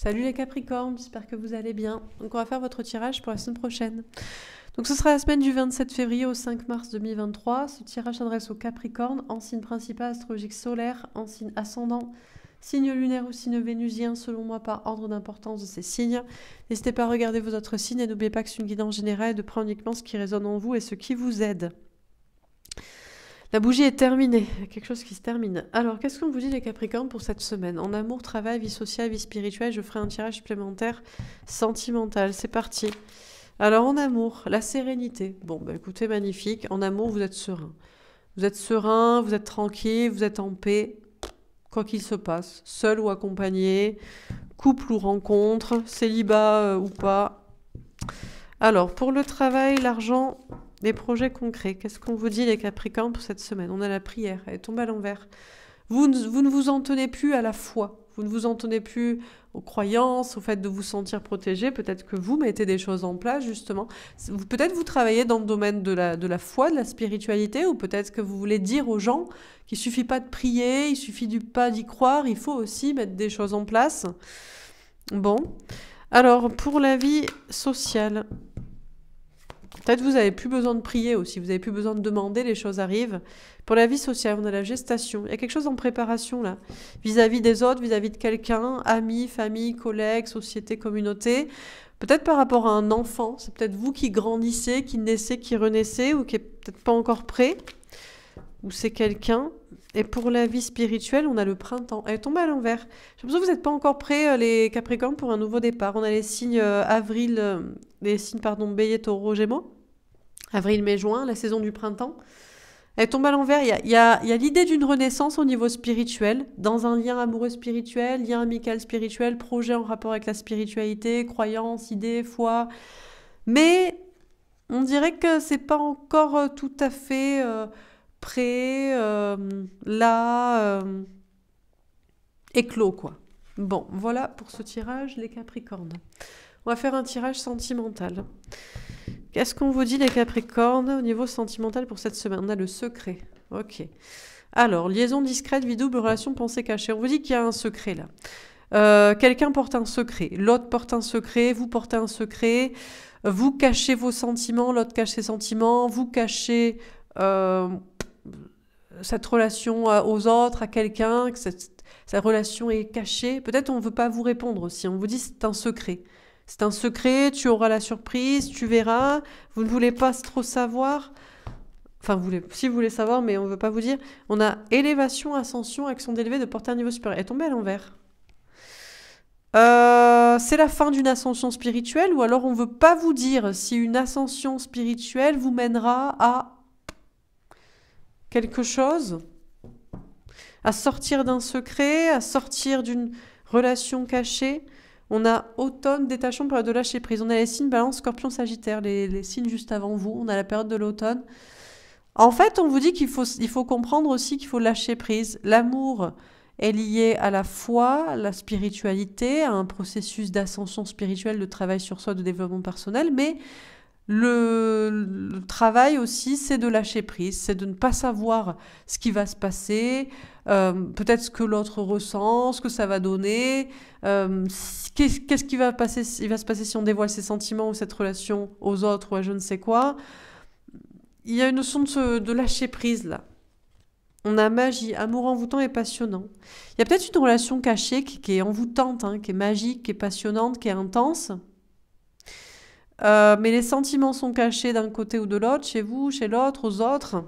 Salut les Capricornes, j'espère que vous allez bien. Donc on va faire votre tirage pour la semaine prochaine. Donc ce sera la semaine du 27 février au 5 mars 2023. Ce tirage s'adresse aux Capricornes en signe principal astrologique solaire, en signe ascendant, signe lunaire ou signe vénusien, selon moi par ordre d'importance de ces signes. N'hésitez pas à regarder vos autres signes et n'oubliez pas que c'est une guidance générale de prendre uniquement ce qui résonne en vous et ce qui vous aide. La bougie est terminée, quelque chose qui se termine. Alors, qu'est-ce qu'on vous dit les Capricornes pour cette semaine? En amour, travail, vie sociale, vie spirituelle, je ferai un tirage supplémentaire sentimental. C'est parti. Alors, en amour, la sérénité. Bon, bah écoutez, magnifique. En amour, vous êtes serein. Vous êtes serein, vous êtes tranquille, vous êtes en paix, quoi qu'il se passe, seul ou accompagné, couple ou rencontre, célibat euh, ou pas. Alors, pour le travail, l'argent, des projets concrets. Qu'est-ce qu'on vous dit les Capricornes pour cette semaine? On a la prière, elle est tombée à l'envers. Vous, vous ne vous en tenez plus à la foi, vous ne vous en tenez plus aux croyances, au fait de vous sentir protégé. Peut-être que vous mettez des choses en place, justement. Peut-être vous travaillez dans le domaine de la, de la foi, de la spiritualité, ou peut-être que vous voulez dire aux gens qu'il suffit pas de prier, il suffit du pas d'y croire, il faut aussi mettre des choses en place. Bon. Alors, pour la vie sociale, Peut-être vous n'avez plus besoin de prier aussi, vous n'avez plus besoin de demander, les choses arrivent. Pour la vie sociale, on a la gestation. Il y a quelque chose en préparation là, vis-à-vis des autres, vis-à-vis de quelqu'un, amis, famille, collègues, société, communauté. Peut-être par rapport à un enfant, c'est peut-être vous qui grandissez, qui naissez, qui renaissez, ou qui est peut-être pas encore prêt, ou c'est quelqu'un. Et pour la vie spirituelle, on a le printemps. Elle est tombée à l'envers. J'ai l'impression que vous n'êtes pas encore prêts, euh, les Capricornes, pour un nouveau départ. On a les signes euh, avril, euh, les signes, pardon, bélier, taureau, gémeaux avril, mai, juin, la saison du printemps. Elle tombe à l'envers. Il y a, l'idée d'une renaissance au niveau spirituel, dans un lien amoureux spirituel, lien amical spirituel, projet en rapport avec la spiritualité, croyance, idée, foi. Mais on dirait que c'est pas encore euh, tout à fait euh, prêt, euh, là, éclos, quoi. Bon, voilà pour ce tirage, les Capricornes. On va faire un tirage sentimental. Qu'est-ce qu'on vous dit les Capricornes au niveau sentimental pour cette semaine? On a le secret. Ok. Alors, liaison discrète, vie double, relation, pensée cachée. On vous dit qu'il y a un secret là. Euh, quelqu'un porte un secret, l'autre porte un secret, vous portez un secret, vous cachez vos sentiments, l'autre cache ses sentiments, vous cachez euh, cette relation aux autres, à quelqu'un, que relation est cachée. Peut-être on ne veut pas vous répondre aussi, on vous dit c'est un secret. C'est un secret, tu auras la surprise, tu verras. Vous ne voulez pas trop savoir. Enfin, vous si vous voulez savoir, mais on ne veut pas vous dire. On a élévation, ascension, action d'élever, de porter un niveau supérieur. Elle est tombée à l'envers. Euh, c'est la fin d'une ascension spirituelle ou alors on ne veut pas vous dire si une ascension spirituelle vous mènera à quelque chose, à sortir d'un secret, à sortir d'une relation cachée? On a automne, détachement, période de lâcher prise. On a les signes balance, scorpion, sagittaire, les, signes juste avant vous. On a la période de l'automne. En fait, on vous dit qu'il faut, faut comprendre aussi qu'il faut lâcher prise. L'amour est lié à la foi, à la spiritualité, à un processus d'ascension spirituelle, de travail sur soi, de développement personnel, mais le, travail aussi, c'est de lâcher prise, c'est de ne pas savoir ce qui va se passer, euh, peut-être ce que l'autre ressent, ce que ça va donner, euh, qu'est-ce qui va, passer, se passer si on dévoile ses sentiments ou cette relation aux autres ou à je ne sais quoi. Il y a une notion de, de lâcher prise là. On a magie, amour envoûtant et passionnant. Il y a peut-être une relation cachée qui, est envoûtante, hein, qui est magique, qui est passionnante, qui est intense. Euh, mais les sentiments sont cachés d'un côté ou de l'autre, chez vous, chez l'autre, aux autres.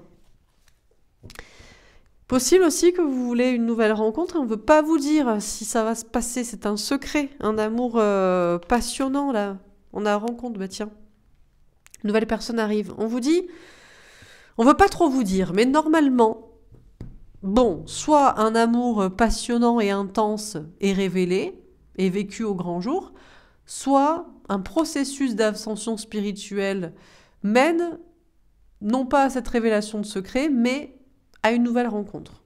Possible aussi que vous voulez une nouvelle rencontre on ne veut pas vous dire si ça va se passer. C'est un secret, un amour euh, passionnant là. On a rencontre, bah tiens. Une nouvelle personne arrive. On vous dit, on veut pas trop vous dire, mais normalement, bon, soit un amour passionnant et intense est révélé et vécu au grand jour, soit un processus d'ascension spirituelle mène non pas à cette révélation de secret, mais à une nouvelle rencontre.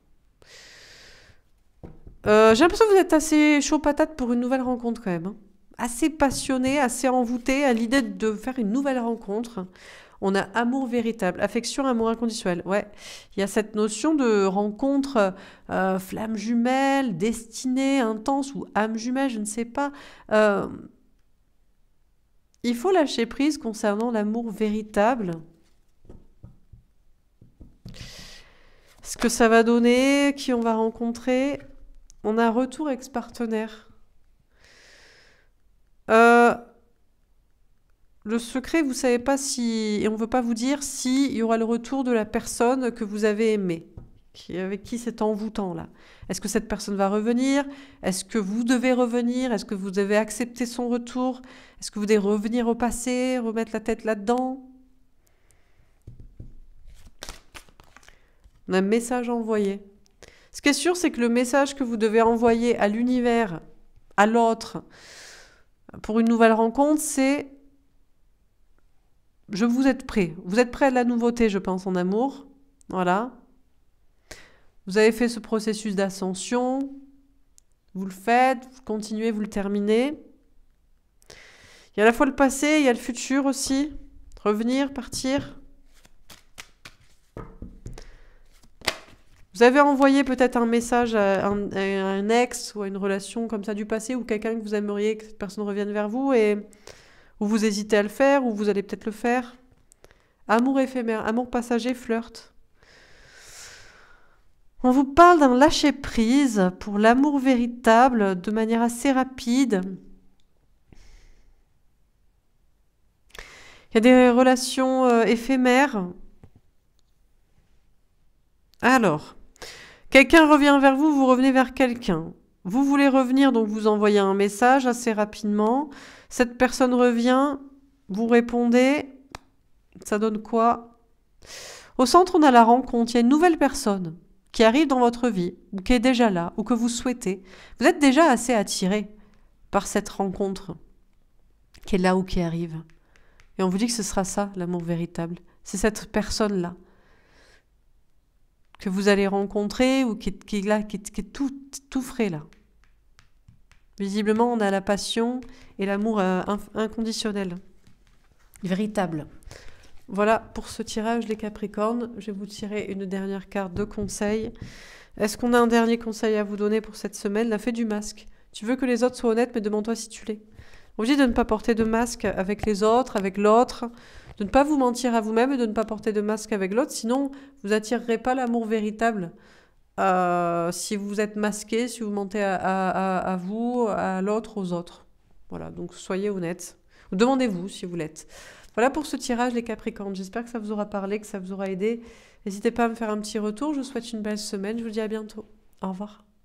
Euh, j'ai l'impression que vous êtes assez chaud patate pour une nouvelle rencontre quand même. Hein. Assez passionné, assez envoûté à l'idée de faire une nouvelle rencontre. On a amour véritable, affection, amour inconditionnel. Ouais, il y a cette notion de rencontre euh, flamme jumelle, destinée, intense ou âme jumelle, je ne sais pas. Euh, il faut lâcher prise concernant l'amour véritable. Ce que ça va donner, qui on va rencontrer. On a retour ex-partenaire. Euh, le secret, vous savez pas si, et on veut pas vous dire si y aura le retour de la personne que vous avez aimée, avec qui c'est envoûtant là. Est-ce que cette personne va revenir? Est-ce que vous devez revenir? Est-ce que vous devez accepter son retour? Est-ce que vous devez revenir au passé, remettre la tête là-dedans? On a un message envoyé. Ce qui est sûr, c'est que le message que vous devez envoyer à l'univers, à l'autre, pour une nouvelle rencontre, c'est je vous êtes prêt. Vous êtes prêt à la nouveauté, je pense, en amour. Voilà. Vous avez fait ce processus d'ascension. Vous le faites, vous continuez, vous le terminez. Il y a à la fois le passé, il y a le futur aussi. Revenir, partir. Vous avez envoyé peut-être un message à un, ex ou à une relation comme ça du passé ou quelqu'un que vous aimeriez que cette personne revienne vers vous et ou vous hésitez à le faire ou vous allez peut-être le faire. Amour éphémère, amour passager, flirt. On vous parle d'un lâcher-prise pour l'amour véritable de manière assez rapide. Il y a des relations euh, éphémères. Alors, Quelqu'un revient vers vous, vous revenez vers quelqu'un. Vous voulez revenir, donc vous envoyez un message assez rapidement. Cette personne revient, vous répondez. Ça donne quoi? Au centre, on a la rencontre. Il y a une nouvelle personne qui arrive dans votre vie, ou qui est déjà là, ou que vous souhaitez. Vous êtes déjà assez attiré par cette rencontre qui est là ou qui arrive. Et on vous dit que ce sera ça, l'amour véritable. C'est cette personne-là que vous allez rencontrer ou qui, qui est là, qui, est tout, tout frais là. Visiblement, on a la passion et l'amour euh, inconditionnel, véritable. Voilà pour ce tirage les Capricornes. Je vais vous tirer une dernière carte de conseil. Est-ce qu'on a un dernier conseil à vous donner pour cette semaine? La fée du masque. Tu veux que les autres soient honnêtes, mais demande-toi si tu l'es. On dit de ne pas porter de masque avec les autres, avec l'autre, de ne pas vous mentir à vous-même et de ne pas porter de masque avec l'autre, sinon vous n'attirerez pas l'amour véritable. Euh, si vous êtes masqué, si vous mentez à, vous, à l'autre, aux autres. Voilà, donc soyez honnête. Demandez-vous si vous l'êtes. Voilà pour ce tirage, les Capricornes. J'espère que ça vous aura parlé, que ça vous aura aidé. N'hésitez pas à me faire un petit retour. Je vous souhaite une belle semaine. Je vous dis à bientôt. Au revoir.